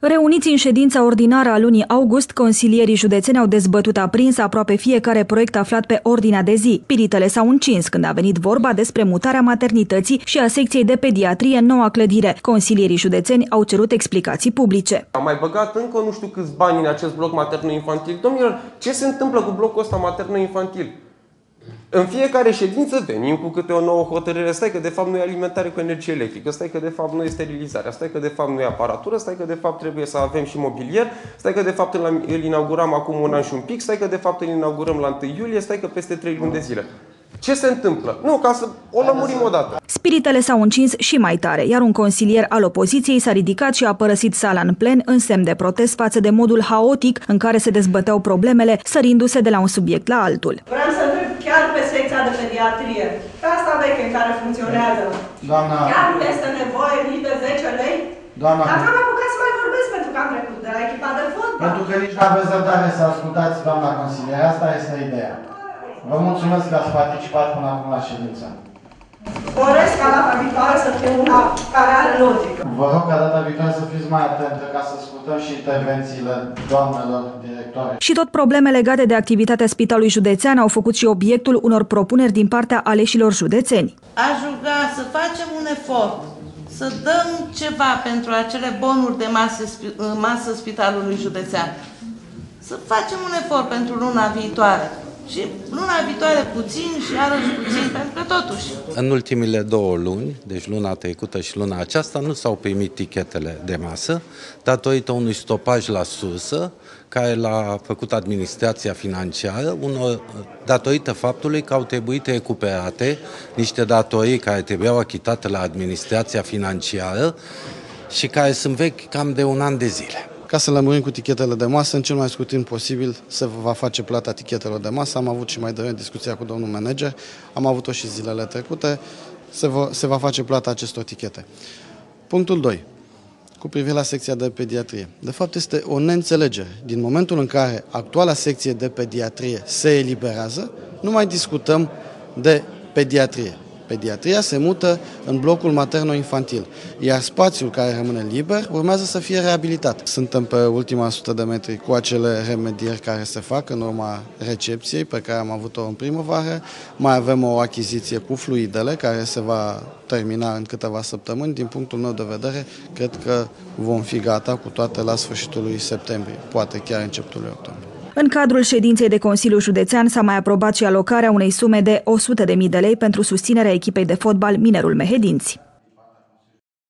Reuniți în ședința ordinară a lunii august, consilierii județeni au dezbătut aprins aproape fiecare proiect aflat pe ordinea de zi. Piritele s-au încins când a venit vorba despre mutarea maternității și a secției de pediatrie în noua clădire. Consilierii județeni au cerut explicații publice. Am mai băgat încă nu știu câți bani în acest bloc materno-infantil. Domnilor, ce se întâmplă cu blocul ăsta materno-infantil? În fiecare ședință venim cu câte o nouă hotărâre. Stai că de fapt nu e alimentare cu energie electrică, stai că de fapt nu e sterilizarea, stai că de fapt nu e aparatură, stai că de fapt trebuie să avem și mobilier, stai că de fapt îl inauguram acum un an și un pic, stai că de fapt îl inaugurăm la 1 iulie, stai că peste 3 luni de zile. Ce se întâmplă? Nu, ca să o lămurim odată. Spiritele s-au încins și mai tare, iar un consilier al opoziției s-a ridicat și a părăsit sala în plen în semn de protest față de modul haotic în care se dezbăteau problemele, sărindu-se de la un subiect la altul. Vreau să întreb chiar pe secția de pediatrie, pe asta veche în care funcționează, Doamna, chiar nu este nevoie nici de 10 lei? doamna, Dar n-am apucat să mai vorbesc pentru că am trecut de la echipa de fotbal. pentru că nici nu aveți răbdare să ascultați doamna consilier, asta este ideea. Vă mulțumesc că ați participat până acum la ședință. Doresc ca data viitoare să fie una care are logică. Vă rog ca data viitoare să fiți mai atentă ca să ascultăm și intervențiile doamnelor directoare. Și tot probleme legate de activitatea Spitalului Județean au făcut și obiectul unor propuneri din partea aleșilor județeni. Aș ruga să facem un efort, să dăm ceva pentru acele bonuri de masă, spi- masă Spitalului Județean. Să facem un efort pentru luna viitoare. Și luna viitoare puțin și iarăși puțin, pentru că totuși În ultimile două luni, deci luna trecută și luna aceasta, nu s-au primit tichetele de masă, datorită unui stopaj la sursă, care l-a făcut administrația financiară, unor, datorită faptului că au trebuit recuperate niște datorii care trebuiau achitate la administrația financiară și care sunt vechi cam de un an de zile. Ca să lămurim cu tichetele de masă, în cel mai scurt timp posibil se va face plata tichetelor de masă. Am avut și mai devreme discuția cu domnul manager, am avut-o și zilele trecute, se va, se va face plata acestor tichete. Punctul 2. Cu privire la secția de pediatrie. De fapt, este o neînțelegere. Din momentul în care actuala secție de pediatrie se eliberează, nu mai discutăm de pediatrie. Pediatria se mută în blocul materno-infantil, iar spațiul care rămâne liber urmează să fie reabilitat. Suntem pe ultima sută de metri cu acele remedieri care se fac în urma recepției pe care am avut-o în primăvară. Mai avem o achiziție cu fluidele care se va termina în câteva săptămâni. Din punctul meu de vedere, cred că vom fi gata cu toate la sfârșitul lui septembrie, poate chiar începutul lui octombrie. În cadrul ședinței de Consiliu Județean s-a mai aprobat și alocarea unei sume de 100.000 de lei pentru susținerea echipei de fotbal Minerul Mehedinți.